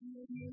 Thank you.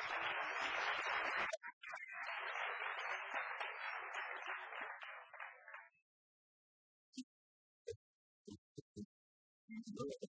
no other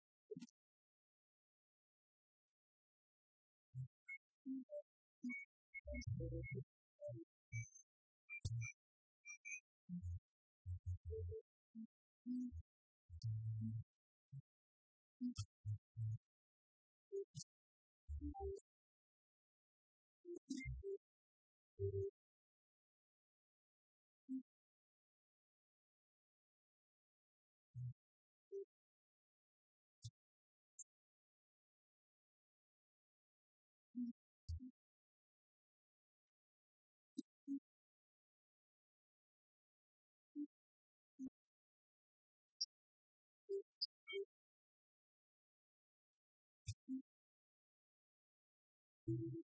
Thank you. Thank you.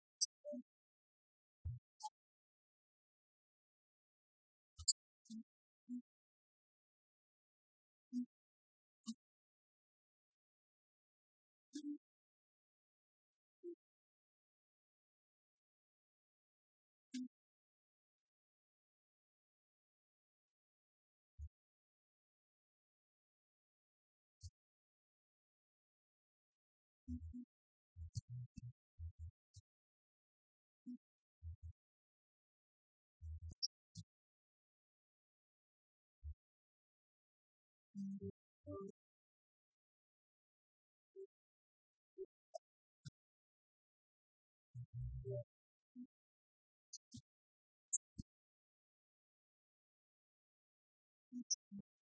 Thank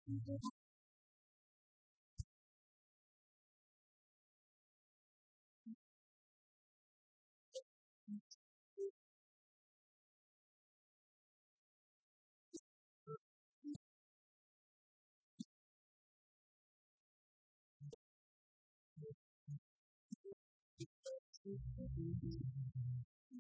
you.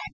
back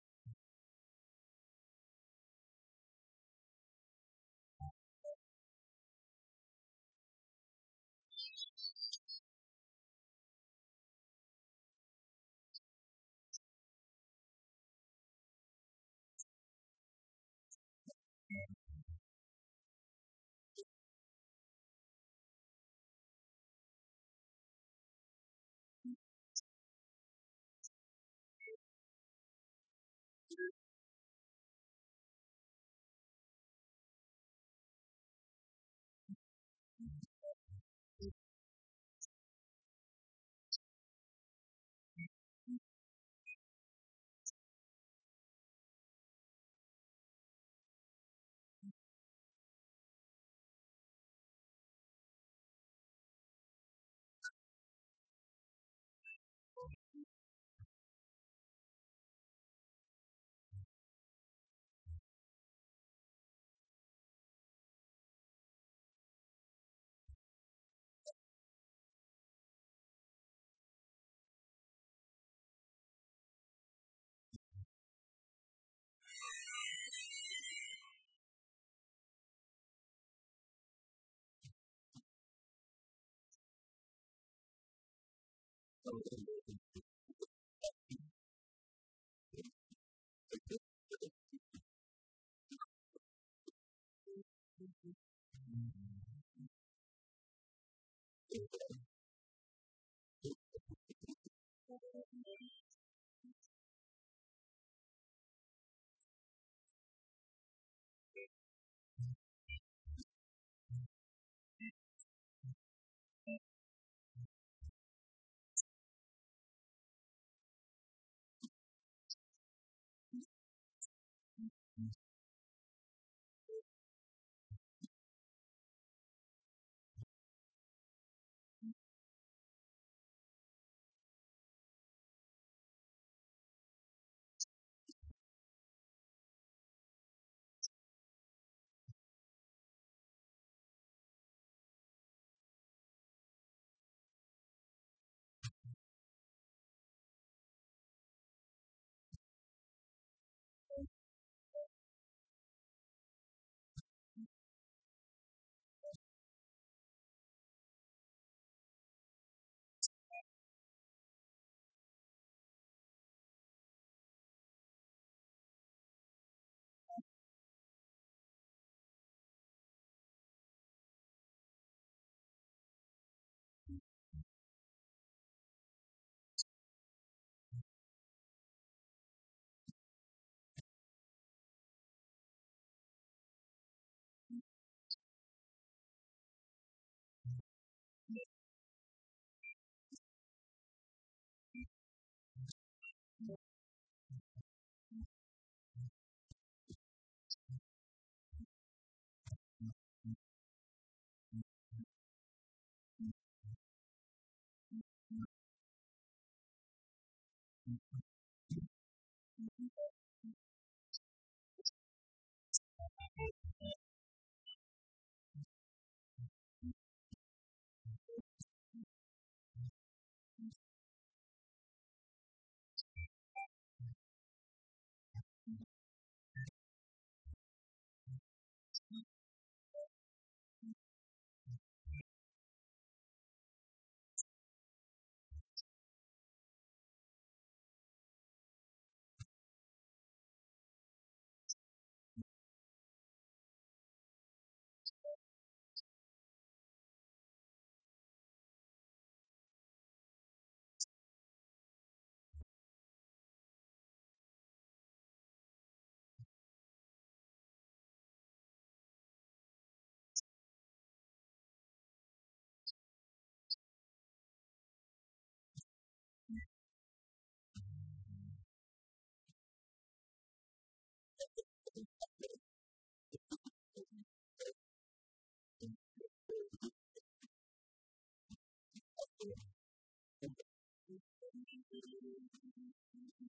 something